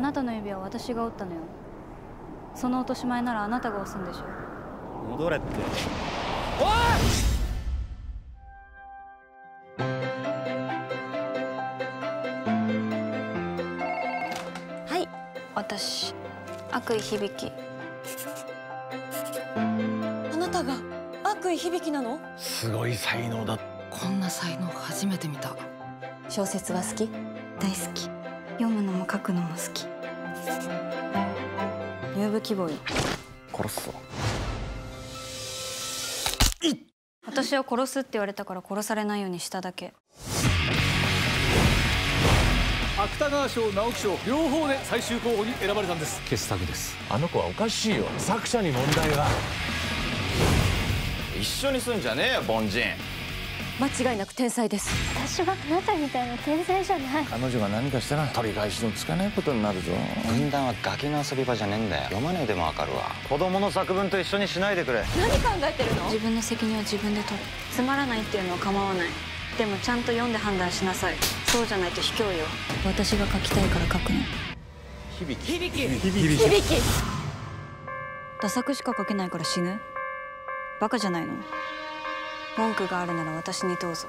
あなたの指は私が折ったのよ。その落とし前ならあなたが押すんでしょ戻れって。おい！はい私悪意響き。あなたが悪意響なの？すごい才能だ。こんな才能初めて見た。小説は好き？大好き読むのも書くのも好き。入部希望よ。殺すぞ。私を殺すって言われたから殺されないようにしただけ。芥川賞直木賞両方で最終候補に選ばれたんです。傑作です。あの子はおかしいよ。作者に問題が。一緒にすんじゃねえよ凡人間違いなく天才です。私はあなたみたいな天才じゃない。彼女が何かしたら取り返しのつかないことになるぞ。軍団はガキの遊び場じゃねえんだよ。読まねえでもわかるわ。子供の作文と一緒にしないでくれ。何考えてるの？自分の責任は自分で取る。つまらないっていうのは構わない。でもちゃんと読んで判断しなさい。そうじゃないと卑怯よ。私が書きたいから書くの。響き。ダ作しか書けないから死ぬ？バカじゃないの？文句があるなら私にどうぞ。